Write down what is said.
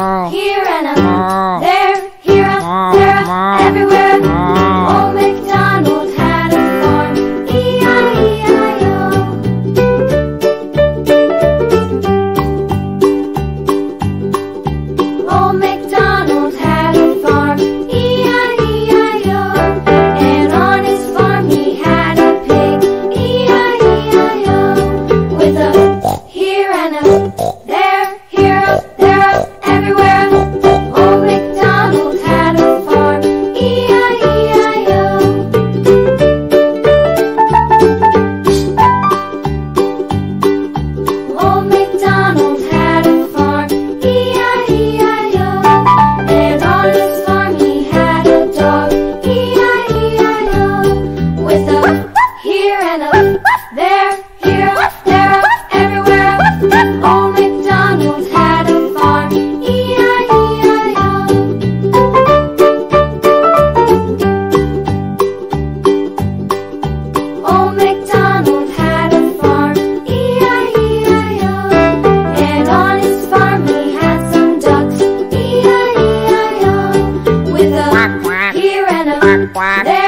Here and a there, here a there, everywhere. quạt